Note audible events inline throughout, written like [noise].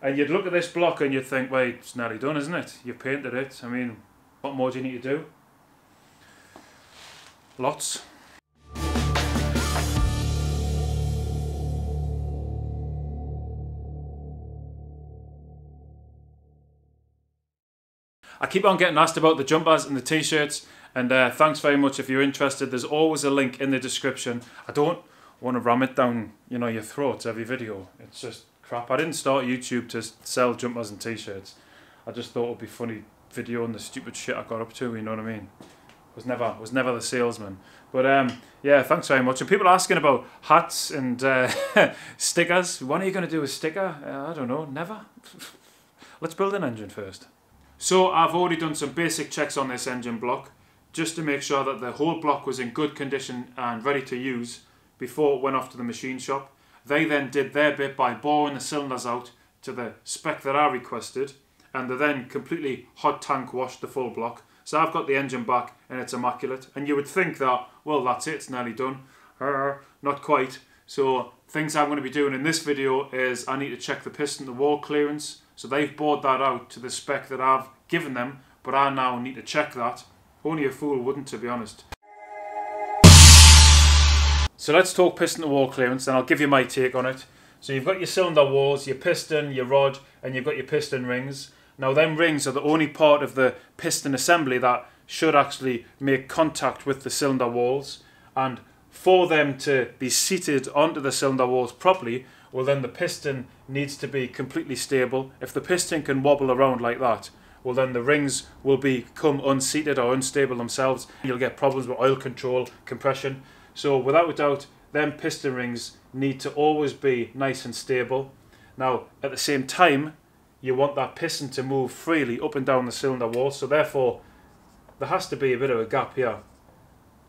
And you'd look at this block and you'd think, wait, it's nearly done, isn't it? You've painted it. I mean, what more do you need to do? Lots. I keep on getting asked about the jumpers and the t-shirts and uh, thanks very much if you're interested. There's always a link in the description. I don't want to ram it down, you know, your throats every video. It's just crap. I didn't start YouTube to sell jumpers and t-shirts. I just thought it'd be funny videoing the stupid shit I got up to, you know what I mean? Was never was never the salesman. But um, yeah, thanks very much. And people asking about hats and uh, [laughs] stickers. When are you going to do a sticker? Uh, I don't know. Never. [laughs] Let's build an engine first. So I've already done some basic checks on this engine block just to make sure that the whole block was in good condition and ready to use before it went off to the machine shop. They then did their bit by boring the cylinders out to the spec that I requested and they then completely hot tank washed the full block. So I've got the engine back and it's immaculate. And you would think that, well, that's it, it's nearly done. Uh, not quite. So things I'm going to be doing in this video is I need to check the piston the wall clearance. So they've bored that out to the spec that I've given them, but I now need to check that. Only a fool wouldn't, to be honest. So let's talk piston to wall clearance and I'll give you my take on it. So you've got your cylinder walls, your piston, your rod, and you've got your piston rings. Now them rings are the only part of the piston assembly that should actually make contact with the cylinder walls. And for them to be seated onto the cylinder walls properly, well then the piston needs to be completely stable. If the piston can wobble around like that, well then the rings will become unseated or unstable themselves. You'll get problems with oil control, compression. So without a doubt, them piston rings need to always be nice and stable. Now, at the same time, you want that piston to move freely up and down the cylinder wall, so therefore there has to be a bit of a gap here.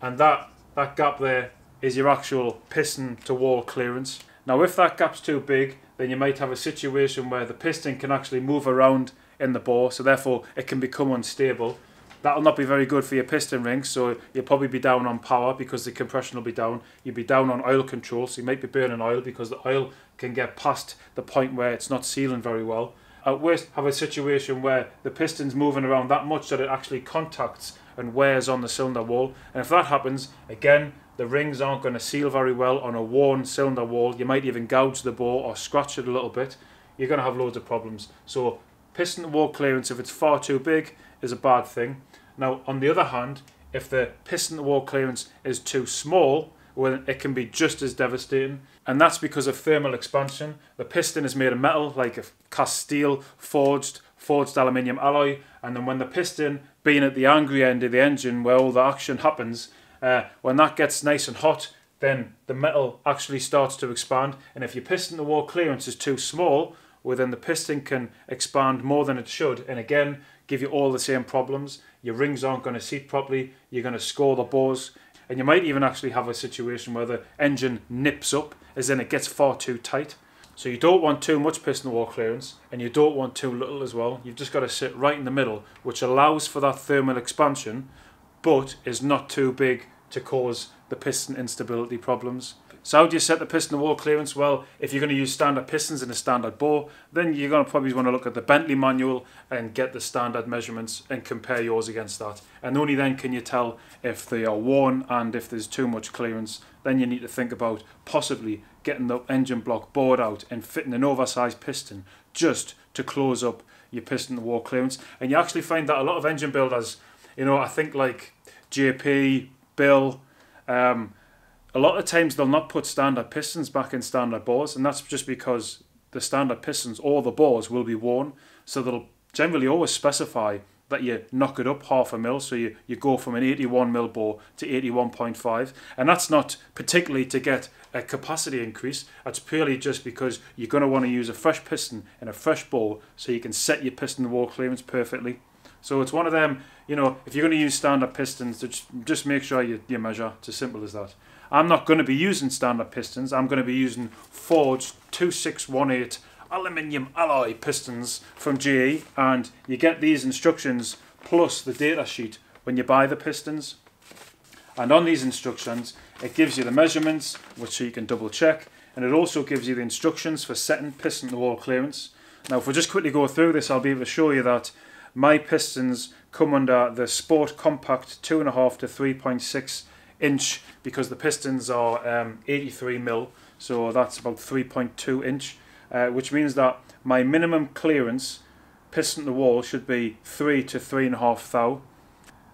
And that, that gap there is your actual piston to wall clearance. Now if that gap's too big, then you might have a situation where the piston can actually move around in the bore, so therefore it can become unstable. That'll not be very good for your piston rings, so you'll probably be down on power because the compression will be down. You'll be down on oil control, so you might be burning oil because the oil can get past the point where it's not sealing very well. At worst, have a situation where the piston's moving around that much that it actually contacts and wears on the cylinder wall. And if that happens, again, the rings aren't going to seal very well on a worn cylinder wall. You might even gouge the bore or scratch it a little bit. You're going to have loads of problems. So piston wall clearance, if it's far too big, is a bad thing. Now, on the other hand, if the piston wall clearance is too small, well, it can be just as devastating. And that's because of thermal expansion. The piston is made of metal, like a cast steel, forged, forged aluminium alloy. And then when the piston, being at the angry end of the engine where all the action happens, uh, when that gets nice and hot, then the metal actually starts to expand. And if your piston to wall clearance is too small, well, then the piston can expand more than it should. And again, give you all the same problems. Your rings aren't going to seat properly. You're going to score the bores. And you might even actually have a situation where the engine nips up, as in it gets far too tight. So you don't want too much piston wall clearance, and you don't want too little as well. You've just got to sit right in the middle, which allows for that thermal expansion, but is not too big to cause the piston instability problems. So how do you set the piston wall clearance? Well, if you're going to use standard pistons in a standard bore, then you're going to probably want to look at the Bentley manual and get the standard measurements and compare yours against that. And only then can you tell if they are worn and if there's too much clearance. Then you need to think about possibly getting the engine block bored out and fitting an oversized piston just to close up your piston wall clearance. And you actually find that a lot of engine builders, you know, I think like JP, Bill, um, a lot of times they'll not put standard pistons back in standard bores, and that's just because the standard pistons or the bores will be worn. So they'll generally always specify that you knock it up half a mil, so you, you go from an 81 mil bore to 81.5, and that's not particularly to get a capacity increase. That's purely just because you're going to want to use a fresh piston and a fresh bore, so you can set your piston wall clearance perfectly. So it's one of them, you know, if you're going to use standard pistons, just, just make sure you, you measure. It's as simple as that. I'm not going to be using standard pistons. I'm going to be using forged 2618 aluminium alloy pistons from JE and you get these instructions plus the data sheet when you buy the pistons. And on these instructions, it gives you the measurements, which you can double check, and it also gives you the instructions for setting piston to wall clearance. Now if we just quickly go through this I'll be able to show you that my pistons come under the Sport Compact 2.5 to 3.6 inch because the pistons are um, 83 mil so that's about 3.2 inch uh, which means that my minimum clearance piston to wall should be 3 to 3.5 thou.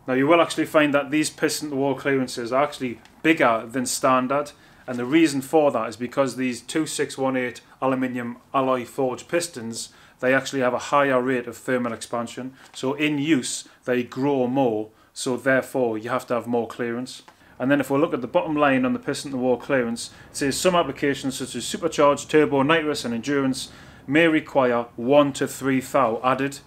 Now you will actually find that these piston to wall clearances are actually bigger than standard and the reason for that is because these 2618 aluminium alloy forged pistons they actually have a higher rate of thermal expansion so in use they grow more so therefore you have to have more clearance. And then if we look at the bottom line on the piston to wall clearance, it says some applications such as supercharged, turbo, nitrous and endurance may require 1 to 3 thou added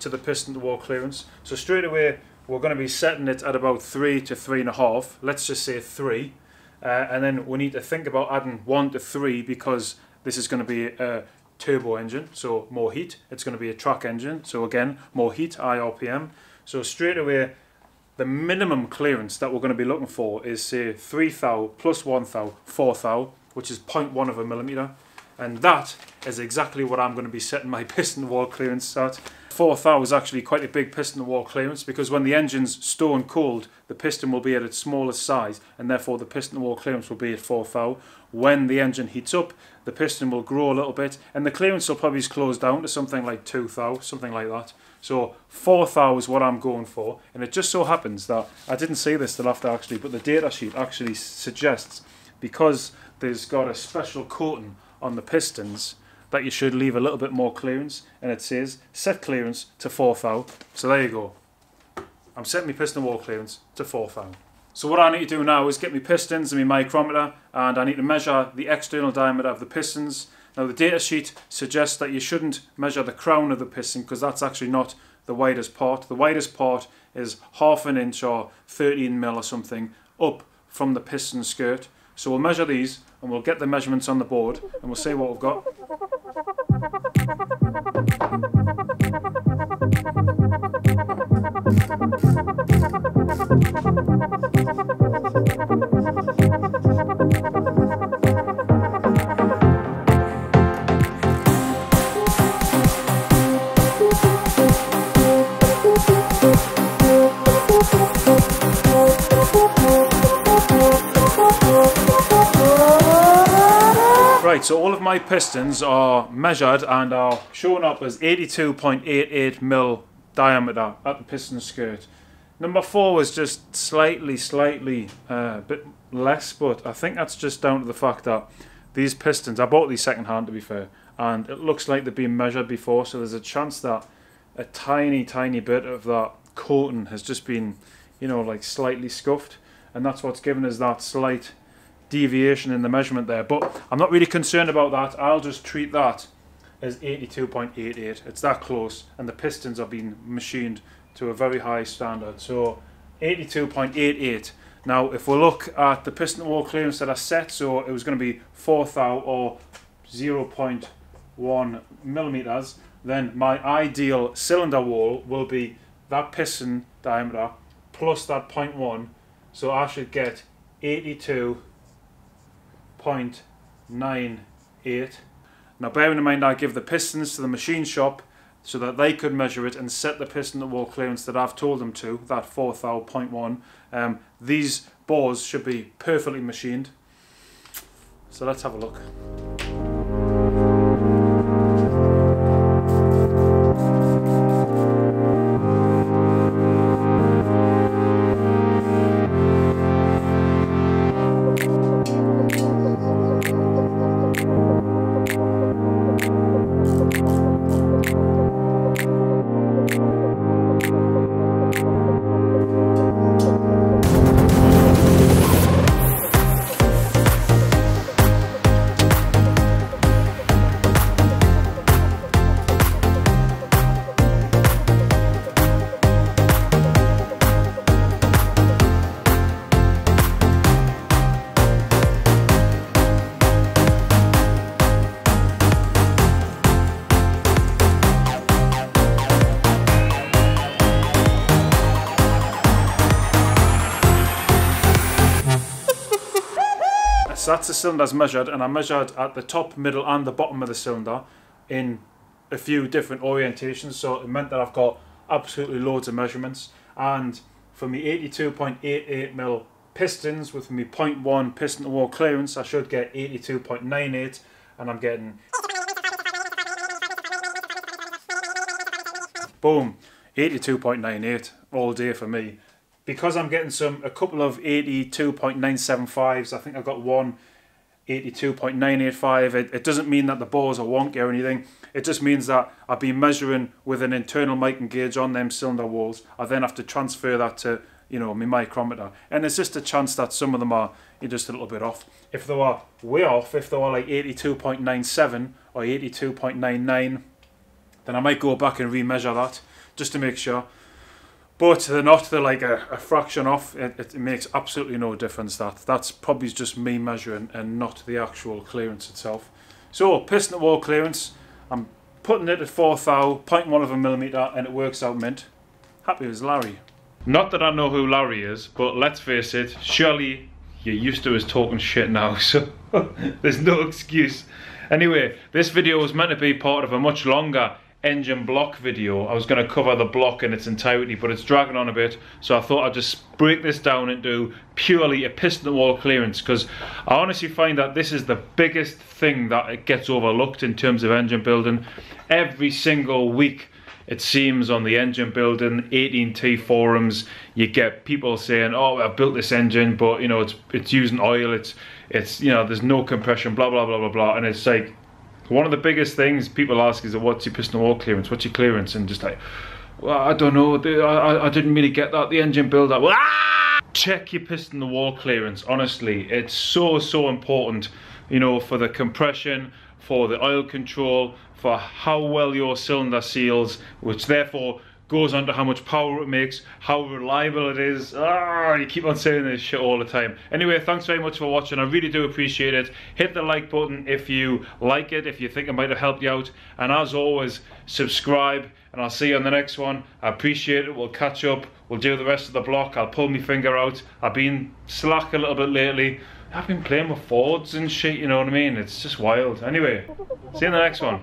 to the piston to wall clearance. So straight away we're going to be setting it at about 3 to 3.5, let's just say 3. Uh, and then we need to think about adding 1 to 3 because this is going to be a turbo engine, so more heat. It's going to be a track engine, so again, more heat, high RPM. So straight away the minimum clearance that we're going to be looking for is say 3 thou plus 1 thou, 4 thou, which is 0.1 of a millimetre. And that is exactly what I'm going to be setting my [laughs] piston wall clearance at. 4 thou is actually quite a big piston wall clearance because when the engine's stone cold, the piston will be at its smallest size and therefore the piston wall clearance will be at 4 thou. When the engine heats up, the piston will grow a little bit and the clearance will probably close down to something like 2 thou, something like that. So 4 thou is what I'm going for. And it just so happens that, I didn't see this till after actually, but the data sheet actually suggests because there's got a special coating on the pistons that you should leave a little bit more clearance. And it says set clearance to 4 thou. So there you go. I'm setting my piston wall clearance to 4 thou. So what I need to do now is get my pistons and my micrometer and I need to measure the external diameter of the pistons now the data sheet suggests that you shouldn't measure the crown of the piston because that's actually not the widest part. The widest part is half an inch or 13 mil or something up from the piston skirt. So we'll measure these and we'll get the measurements on the board and we'll see what we've got. [laughs] Right, so all of my pistons are measured and are shown up as 82.88 mil diameter at the piston skirt. Number four was just slightly, slightly a uh, bit less, but I think that's just down to the fact that these pistons, I bought these second hand to be fair, and it looks like they've been measured before, so there's a chance that a tiny, tiny bit of that coating has just been, you know, like slightly scuffed, and that's what's given us that slight deviation in the measurement there. But I'm not really concerned about that. I'll just treat that as 82.88. It's that close, and the pistons are being machined to a very high standard. So 82.88. Now, if we look at the piston wall clearance that I set, so it was going to be 4 thou or 0.1 millimeters, then my ideal cylinder wall will be that piston diameter plus that 0.1. So I should get 82 0.98. Now bearing in mind I give the pistons to the machine shop so that they could measure it and set the piston to wall clearance that I've told them to, that 4 thou point one. Um, these bores should be perfectly machined. So let's have a look. So that's the cylinders measured, and I measured at the top, middle, and the bottom of the cylinder in a few different orientations, so it meant that I've got absolutely loads of measurements. And for me 82.88 mil pistons with me 0.1 piston to wall clearance, I should get 82.98, and I'm getting boom. 82.98 all day for me because I'm getting some a couple of 82.975s I think I've got one 82.985 it, it doesn't mean that the bores are wonky or anything. It just means that I've been measuring with an internal mic and gauge on them cylinder walls. I then have to transfer that to you know my micrometer. And it's just a chance that some of them are just a little bit off. If they were way off if they were like 82.97 or 82.99 then I might go back and remeasure that just to make sure. But they're not, they're like a, a fraction off. It, it, makes absolutely no difference that. That's probably just me measuring and not the actual clearance itself. So, piston to wall clearance, I'm putting it at 4 thou, 0.1 of a millimetre, and it works out mint. Happy as Larry. Not that I know who Larry is, but let's face it, surely you're used to us talking shit now, [laughs] so there's no excuse. Anyway, this video was meant to be part of a much longer engine block video. I was going to cover the block in its entirety, but it's dragging on a bit. So I thought I'd just break this down into purely a piston wall clearance because I honestly find that this is the biggest thing that it gets overlooked in terms of engine building. Every single week it seems on the engine building 1.8T forums you get people saying oh I've built this engine but you know it's it's using oil it's it's you know there's no compression blah blah blah blah blah and it's like one of the biggest things people ask is, what's your piston wall clearance? What's your clearance? And just like, well, I don't know. I, I didn't really get that. The engine build up. Ah! Check your piston wall clearance. Honestly, it's so, so important, you know, for the compression, for the oil control, for how well your cylinder seals, which therefore goes on to how much power it makes, how reliable it is. Ah, you keep on saying this shit all the time. Anyway, thanks very much for watching. I really do appreciate it. Hit the like button if you like it, if you think it might have helped you out. And as always, subscribe and I'll see you on the next one. I appreciate it. We'll catch up. We'll do the rest of the block. I'll pull my finger out. I've been slack a little bit lately. I've been playing with Fords and shit, you know what I mean? It's just wild. Anyway, see you in the next one.